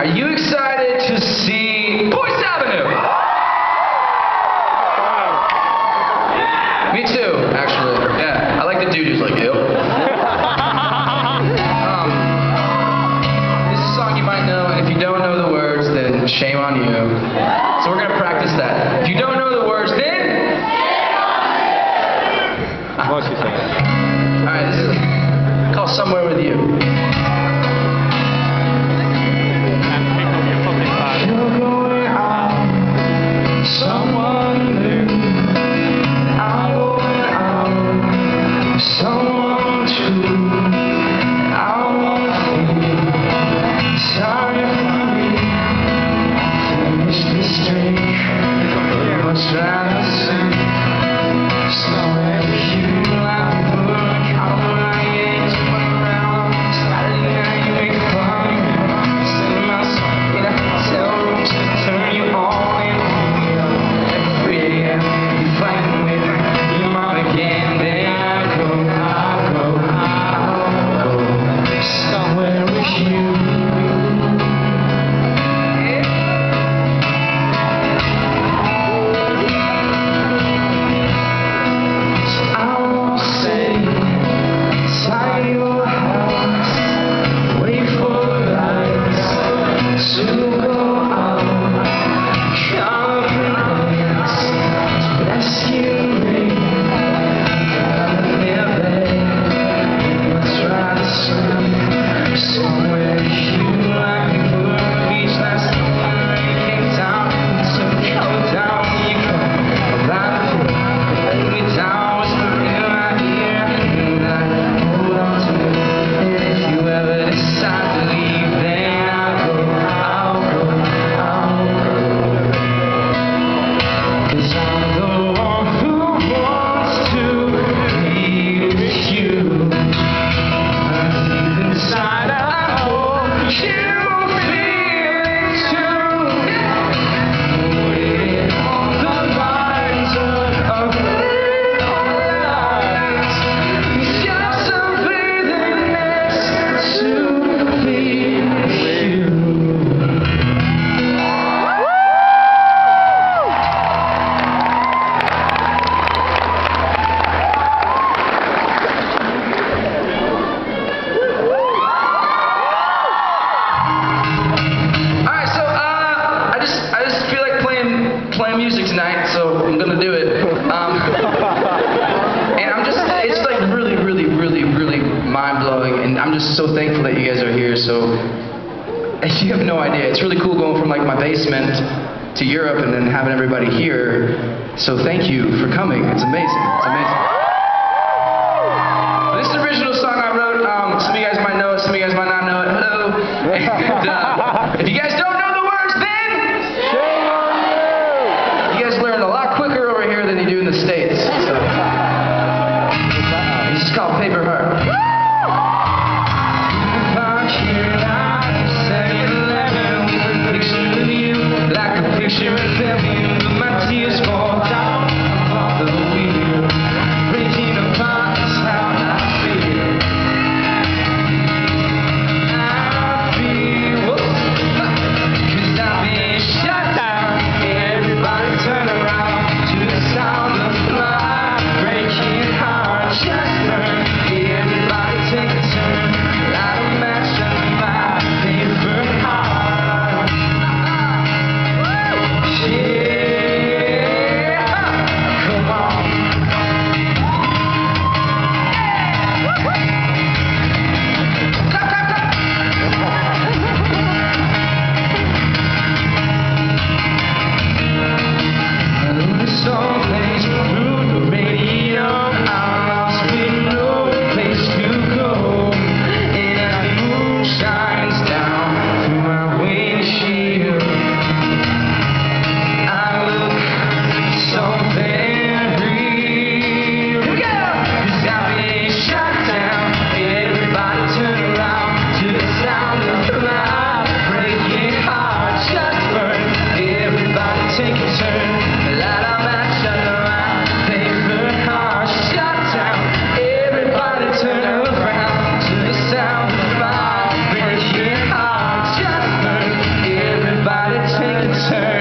are you excited to see Boyce Avenue? Me too, actually. Yeah, I like the dude who's like, you. um, this is a song you might know, and if you don't know the words, then shame on you. So we're going to practice that. If you don't know the words, then... shame on you. What's she saying? Alright, this is called Somewhere With You. you have no idea. It's really cool going from like my basement to Europe and then having everybody here. So thank you for coming. It's amazing. It's amazing. take a turn. Paper shut down. Everybody turn around to the sound of heart, just burn. Everybody take a turn.